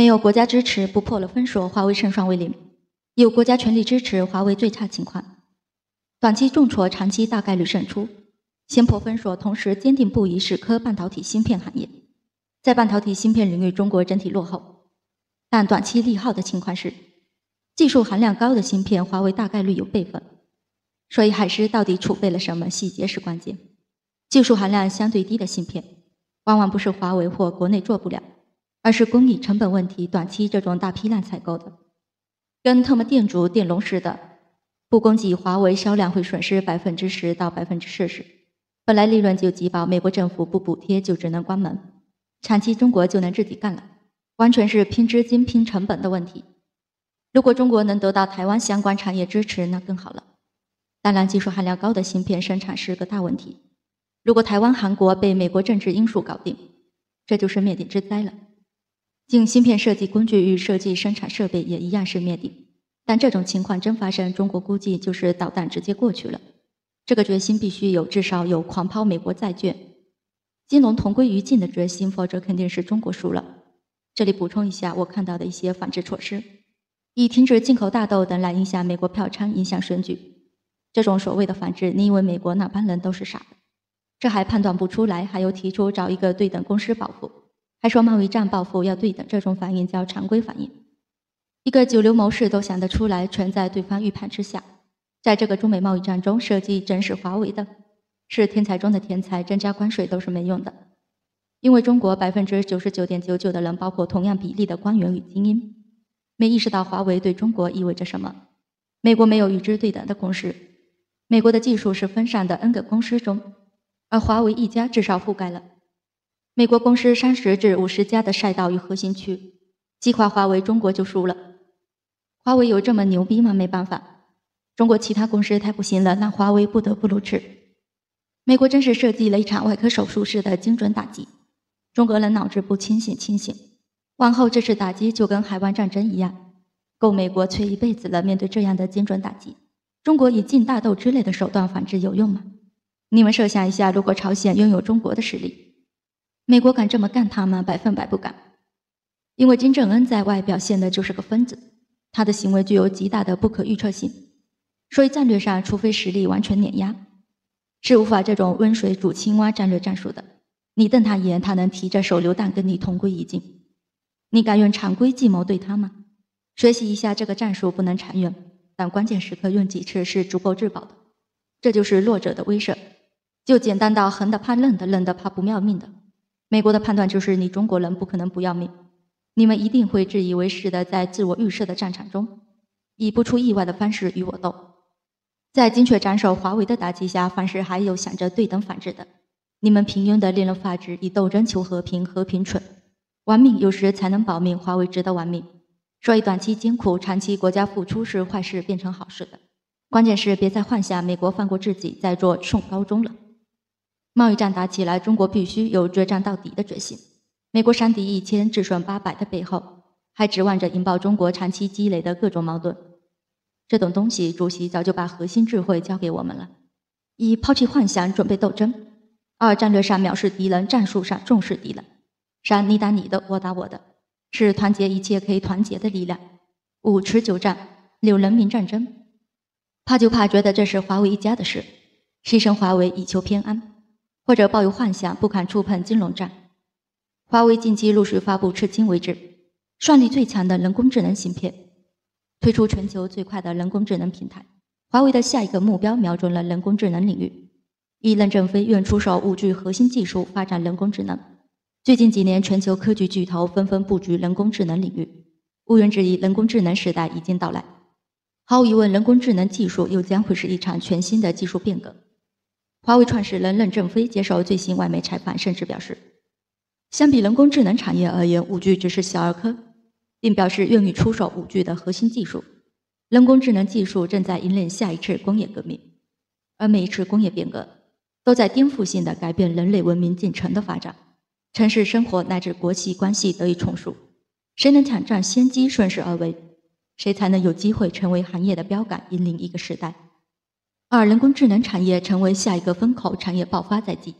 没有国家支持不破了封锁，华为胜算为零；有国家全力支持，华为最差情况。短期重挫，长期大概率胜出。先破封锁，同时坚定不移是科半导体芯片行业。在半导体芯片领域，中国整体落后，但短期利好的情况是，技术含量高的芯片，华为大概率有备份。所以，海思到底储备了什么细节是关键。技术含量相对低的芯片，往往不是华为或国内做不了。而是工艺成本问题，短期这种大批量采购的，跟特么店主电容似的，不供给华为销量会损失百分之十到百分之四十，本来利润就极薄，美国政府不补贴就只能关门，长期中国就能自己干了，完全是拼资金拼成本的问题。如果中国能得到台湾相关产业支持，那更好了。当然，技术含量高的芯片生产是个大问题，如果台湾、韩国被美国政治因素搞定，这就是灭顶之灾了。仅芯片设计工具与设计生产设备也一样是灭顶，但这种情况真发生，中国估计就是导弹直接过去了。这个决心必须有，至少有狂抛美国债券、金融同归于尽的决心，否则肯定是中国输了。这里补充一下我看到的一些反制措施：以停止进口大豆等来影响美国票仓、影响选举。这种所谓的反制，你以为美国那帮人都是傻的？这还判断不出来？还有提出找一个对等公司保护。还说贸易战报复要对等，这种反应叫常规反应。一个九流谋士都想得出来，全在对方预判之下。在这个中美贸易战中，设计真是华为的，是天才中的天才，增加关税都是没用的。因为中国百分之九十九点九九的人，包括同样比例的官员与精英，没意识到华为对中国意味着什么。美国没有与之对等的公司，美国的技术是分散的 N 个公司中，而华为一家至少覆盖了。美国公司三十至五十家的赛道与核心区，计划华为，中国就输了。华为有这么牛逼吗？没办法，中国其他公司太不行了，那华为不得不如此。美国真是设计了一场外科手术式的精准打击，中国人脑子不清醒，清醒。往后这次打击就跟海湾战争一样，够美国吹一辈子了。面对这样的精准打击，中国以进大豆之类的手段反制有用吗？你们设想一下，如果朝鲜拥有中国的实力？美国敢这么干他吗？百分百不敢，因为金正恩在外表现的就是个疯子，他的行为具有极大的不可预测性，所以战略上，除非实力完全碾压，是无法这种温水煮青蛙战略战术的。你瞪他一眼，他能提着手榴弹跟你同归于尽。你敢用常规计谋对他吗？学习一下这个战术不能长远，但关键时刻用几次是足够自保的。这就是弱者的威慑，就简单到横的怕愣的，愣的怕不要命的。美国的判断就是，你中国人不可能不要命，你们一定会自以为是的在自我预设的战场中，以不出意外的方式与我斗。在精确斩首华为的打击下，凡事还有想着对等反制的。你们平庸的令人发指，以斗争求和平，和平蠢，玩命有时才能保命，华为值得玩命。所以短期艰苦，长期国家付出是坏事变成好事的。关键是别再幻想美国放过自己，再做送高中了。贸易战打起来，中国必须有决战到底的决心。美国杀敌一千，自损八百的背后，还指望着引爆中国长期积累的各种矛盾。这种东西，主席早就把核心智慧交给我们了：一、抛弃幻想，准备斗争；二、战略上藐视敌人，战术上重视敌人；三、你打你的，我打我的，是团结一切可以团结的力量；五、持久战；六、人民战争。怕就怕觉得这是华为一家的事，牺牲华为以求偏安。或者抱有幻想，不敢触碰金融战。华为近期陆续发布，至今为止算力最强的人工智能芯片，推出全球最快的人工智能平台。华为的下一个目标瞄准了人工智能领域，一任正非愿出手五 G 核心技术发展人工智能。最近几年，全球科技巨头纷纷布局人工智能领域，毋庸置疑，人工智能时代已经到来。毫无疑问，人工智能技术又将会是一场全新的技术变革。华为创始人任正非接受最新外媒采访，甚至表示，相比人工智能产业而言，五 G 只是小儿科，并表示愿意出手五 G 的核心技术。人工智能技术正在引领下一次工业革命，而每一次工业变革都在颠覆性的改变人类文明进程的发展，城市生活乃至国际关系得以重塑。谁能抢占先机，顺势而为，谁才能有机会成为行业的标杆，引领一个时代。二，人工智能产业成为下一个风口，产业爆发在即。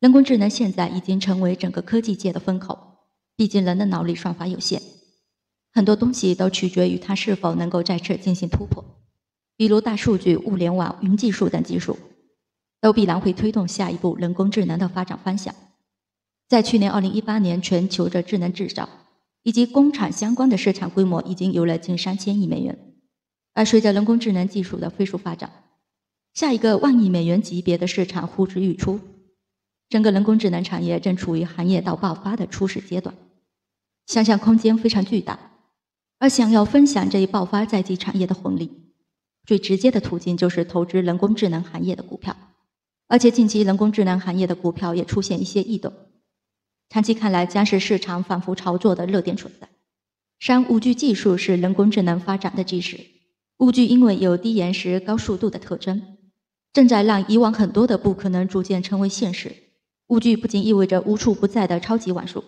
人工智能现在已经成为整个科技界的风口，毕竟人的脑力算法有限，很多东西都取决于它是否能够再次进行突破，比如大数据、物联网、云技术等技术，都必然会推动下一步人工智能的发展方向。在去年二零一八年，全球的智能制造以及工厂相关的市场规模已经有了近三千亿美元，而随着人工智能技术的飞速发展，下一个万亿美元级别的市场呼之欲出，整个人工智能产业正处于行业到爆发的初始阶段，想象空间非常巨大。而想要分享这一爆发在即产业的红利，最直接的途径就是投资人工智能行业的股票，而且近期人工智能行业的股票也出现一些异动。长期看来，将是市场反复炒作的热点所在。三、五 G 技术是人工智能发展的基石。五 G 因为有低延时、高速度的特征，正在让以往很多的不可能逐渐成为现实。五 G 不仅意味着无处不在的超级网速，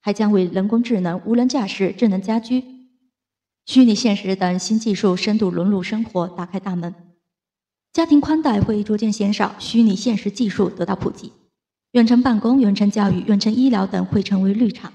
还将为人工智能、无人驾驶、智能家居、虚拟现实等新技术深度融入生活打开大门。家庭宽带会逐渐减少，虚拟现实技术得到普及。远程办公、远程教育、远程医疗等会成为绿场。